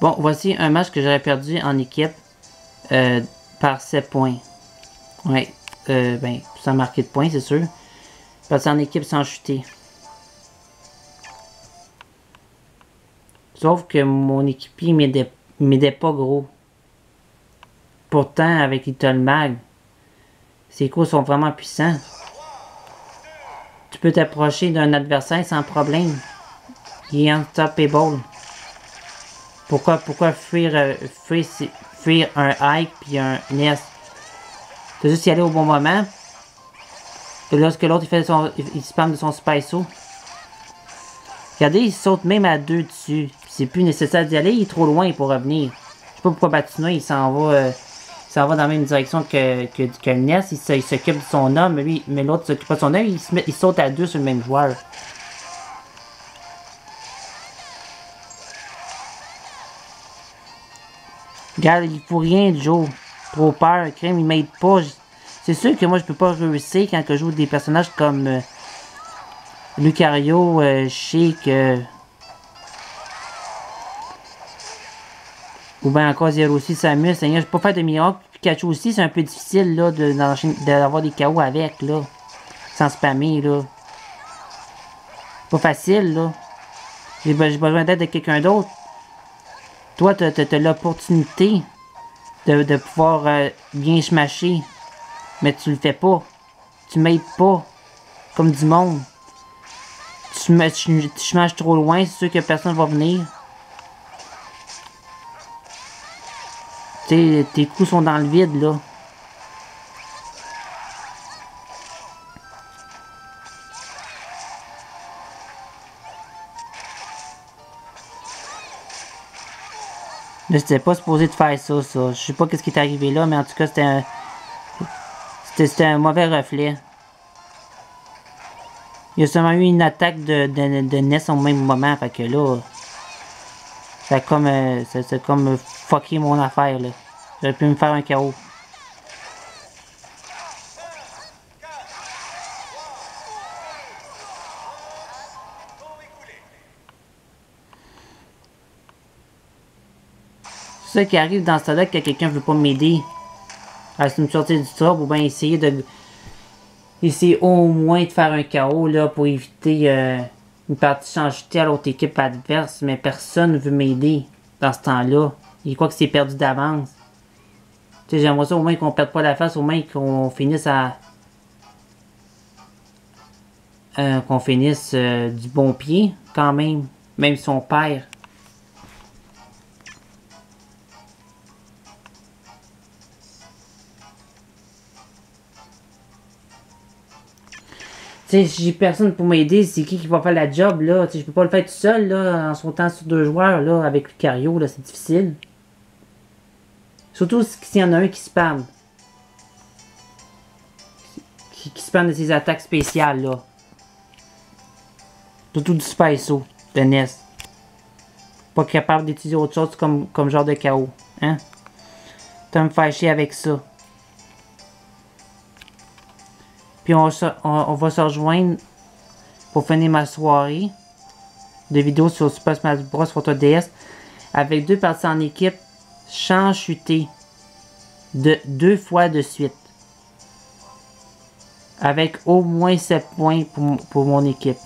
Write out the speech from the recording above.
Bon, voici un match que j'aurais perdu en équipe euh, par 7 points. Ouais, euh, ben, sans marquer de points, c'est sûr. Parce en équipe sans chuter. Sauf que mon équipier m'aidait pas gros. Pourtant, avec Little Mag, ses coups sont vraiment puissants. Tu peux t'approcher d'un adversaire sans problème. Il est unstoppable. Pourquoi, pourquoi fuir, euh, fuir, fuir, un hike puis un nest? T'as juste y aller au bon moment. Et lorsque l'autre il fait son. il spam de son spice Regardez, il saute même à deux dessus. C'est plus nécessaire d'y aller, il est trop loin pour revenir. Je sais pas pourquoi Batino il s'en va. Euh, ça va dans la même direction que, que, que. Il, s'occupe de son homme, mais, lui, mais l'autre s'occupe pas de son homme. Il, se met, il saute à deux sur le même joueur. Regarde, il faut rien, Joe. Trop peur. Crème, il m'aide pas. C'est sûr que moi, je peux pas réussir quand je joue des personnages comme euh, Lucario, euh, Chic, euh, ou bien encore Zero aussi Samus. Seigneur, je peux pas faire de miracle. Pikachu aussi, c'est un peu difficile là d'avoir des KO avec, là. Sans spammer, là. Pas facile, là. J'ai besoin d'aide de quelqu'un d'autre. Toi, t'as as, l'opportunité de, pouvoir euh, bien smasher. Mais tu le fais pas. Tu m'aides pas. Comme du monde. Tu, tu, tu smashes trop loin, c'est sûr que personne va venir. Tu tes coups sont dans le vide, là. Là, c'était pas supposé de faire ça, ça. Je sais pas qu'est-ce qui est arrivé là, mais en tout cas, c'était un... C'était un mauvais reflet. Il y a seulement eu une attaque de, de, de Ness au même moment, fait que là... Ça a comme... Euh, comme fucké mon affaire, là. J'aurais pu me faire un chaos. Ça qui arrive dans ce cas-là que quelqu'un veut pas m'aider à me sortir du trouble ou bien essayer de essayer au moins de faire un chaos là pour éviter euh, une partie changer à l'autre équipe adverse mais personne ne veut m'aider dans ce temps-là. Il croit que c'est perdu d'avance. J'aimerais ça au moins qu'on perde pas la face, au moins qu'on finisse à. Euh, qu'on finisse euh, du bon pied, quand même. Même son père. Sais, j'ai personne pour m'aider, c'est qui qui va faire la job, là? Tu je peux pas le faire tout seul, là, en sautant sur deux joueurs, là, avec le cario, là, c'est difficile. Surtout s'il y en a un qui spam. Qui, qui spam de ses attaques spéciales, là. Surtout du Spaiso, de NES. Pas capable d'utiliser autre chose comme, comme genre de chaos, hein? T'as me faire chier avec ça. Puis on, va se rejoindre pour finir ma soirée de vidéos sur Super Smash Bros. Photo DS avec deux parties en équipe sans chuter de deux fois de suite. Avec au moins 7 points pour, pour mon équipe.